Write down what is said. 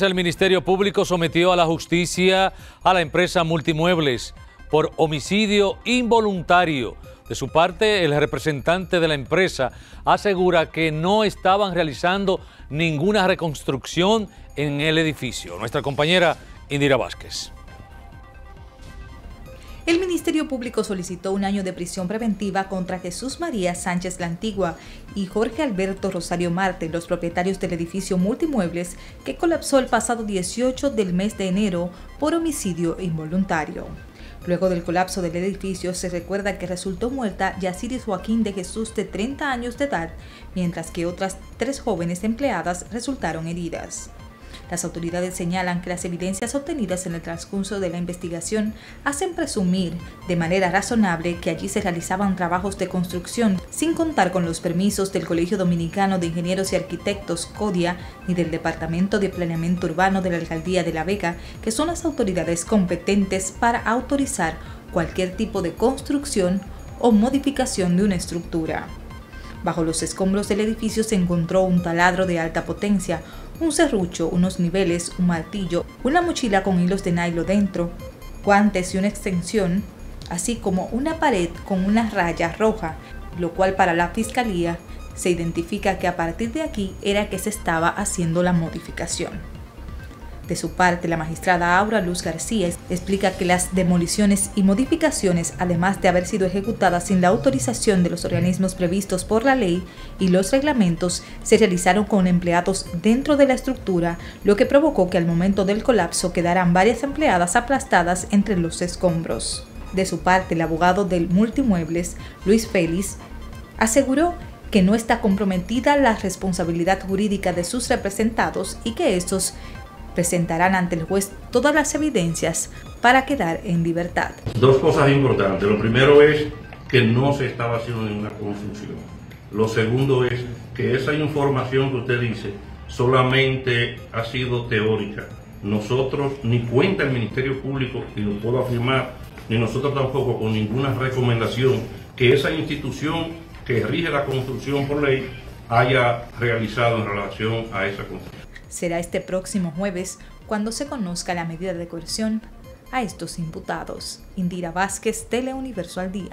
El Ministerio Público sometió a la justicia a la empresa Multimuebles por homicidio involuntario. De su parte, el representante de la empresa asegura que no estaban realizando ninguna reconstrucción en el edificio. Nuestra compañera Indira Vázquez. El Ministerio Público solicitó un año de prisión preventiva contra Jesús María Sánchez La Antigua y Jorge Alberto Rosario Marte, los propietarios del edificio Multimuebles que colapsó el pasado 18 del mes de enero por homicidio involuntario. Luego del colapso del edificio se recuerda que resultó muerta Yaciris Joaquín de Jesús de 30 años de edad, mientras que otras tres jóvenes empleadas resultaron heridas. Las autoridades señalan que las evidencias obtenidas en el transcurso de la investigación hacen presumir de manera razonable que allí se realizaban trabajos de construcción sin contar con los permisos del Colegio Dominicano de Ingenieros y Arquitectos CODIA ni del Departamento de Planeamiento Urbano de la Alcaldía de La Vega, que son las autoridades competentes para autorizar cualquier tipo de construcción o modificación de una estructura. Bajo los escombros del edificio se encontró un taladro de alta potencia, un serrucho, unos niveles, un martillo, una mochila con hilos de nylon dentro, guantes y una extensión, así como una pared con una raya roja, lo cual para la fiscalía se identifica que a partir de aquí era que se estaba haciendo la modificación. De su parte, la magistrada Aura Luz García explica que las demoliciones y modificaciones, además de haber sido ejecutadas sin la autorización de los organismos previstos por la ley y los reglamentos, se realizaron con empleados dentro de la estructura, lo que provocó que al momento del colapso quedaran varias empleadas aplastadas entre los escombros. De su parte, el abogado del Multimuebles, Luis Félix, aseguró que no está comprometida la responsabilidad jurídica de sus representados y que estos presentarán ante el juez todas las evidencias para quedar en libertad. Dos cosas importantes. Lo primero es que no se estaba haciendo ninguna construcción. Lo segundo es que esa información que usted dice solamente ha sido teórica. Nosotros, ni cuenta el Ministerio Público, y lo puedo afirmar, ni nosotros tampoco con ninguna recomendación que esa institución que rige la construcción por ley haya realizado en relación a esa construcción será este próximo jueves cuando se conozca la medida de coerción a estos imputados. Indira Vázquez, Teleuniverso al Día.